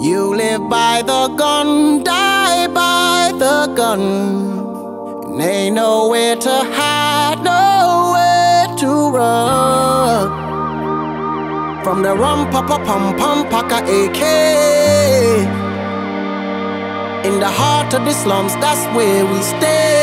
You live by the gun, die by the gun. And ain't nowhere to hide, nowhere to run. From the rum pa pa pum pum paka AK. In the heart of the slums, that's where we stay.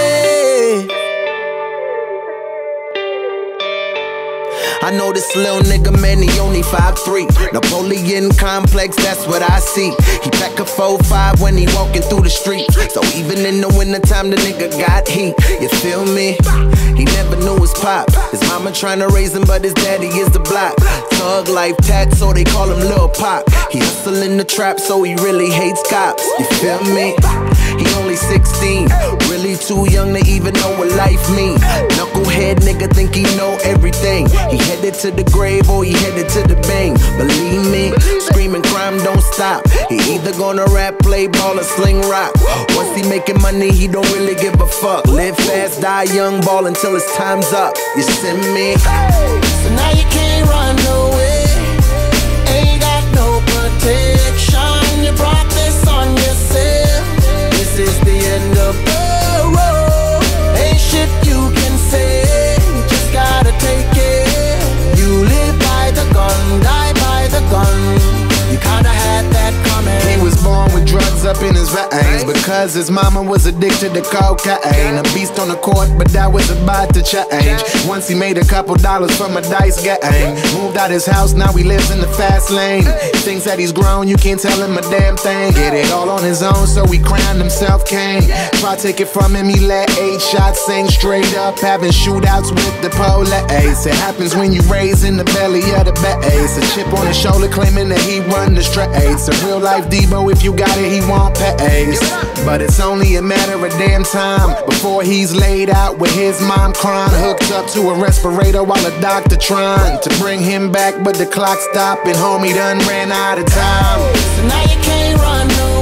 I know this little nigga, man, he only 5'3. Napoleon complex, that's what I see. He pack a 4-5 when he walking through the street. So even in the wintertime, the nigga got heat. You feel me? He never knew his pop. His mama trying to raise him, but his daddy is the block. Thug life tat, so they call him Lil Pop. He hustle in the trap, so he really hates cops. You feel me? He only 16, really too young to even know what life mean. Knucklehead nigga think he know everything. He headed to the grave or he headed to the bank. Believe me, screaming crime don't stop. He either gonna rap, play ball, or sling rock. Once he making money, he don't really give a fuck. Live fast, die young, ball until his time's up. You send me? So now you can't run away. Up in his veins because his mama was addicted to cocaine. A beast on the court, but that was about to change. Once he made a couple dollars from a dice game, moved out his house, now he lives in the fast lane. Thinks that he's grown, you can't tell him a damn thing. Get it all on his own, so he crowned himself king. Try take it from him, he let eight shots sing straight up, having shootouts with the police. It happens when you raise in the belly of the bass. A chip on his shoulder claiming that he run the straights. A real life Debo, if you got it, he won't But it's only a matter of damn time before he's laid out with his mom crying, hooked up to a respirator while a doctor trying to bring him back, but the clock stopping, homie done ran out of time. So now you can't run away.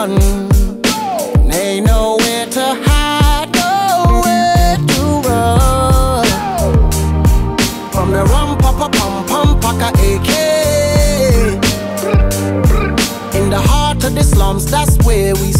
The gun. Ain't nowhere to hide, nowhere to run. From the rum pa pa pum pum paka AK. In the heart of the slums, that's where we